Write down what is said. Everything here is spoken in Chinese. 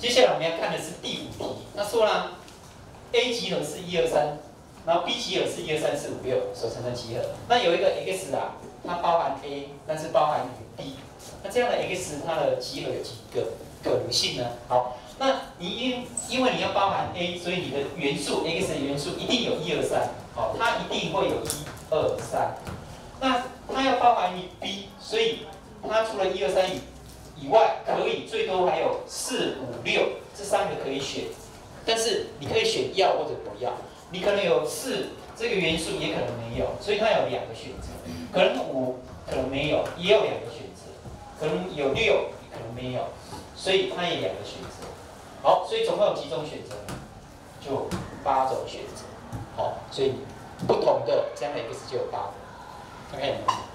接下来我们要看的是第五题，那说啦 A 集合是一二三，然后 B 集合是一二三四五六所成的集合。那有一个 X 啊，它包含 A，但是包含 B。那这样的 X 它的集合有几个可能性呢？好，那你因因为你要包含 A，所以你的元素 X 的元素一定有一二三，好，它一定会有一二三。那它要包含于 B，所以它除了一二三以以外，多还有四五六这三个可以选，但是你可以选要或者不要。你可能有四这个元素，也可能没有，所以它有两个选择。可能五可能没有，也有两个选择。可能有六，可能没有，所以它也两个选择。好，所以总共有几种选择？就八种选择。好，所以不同的这样的 x 就有八种。OK。